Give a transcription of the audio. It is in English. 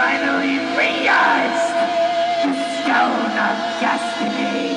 finally realized the Stone of Destiny.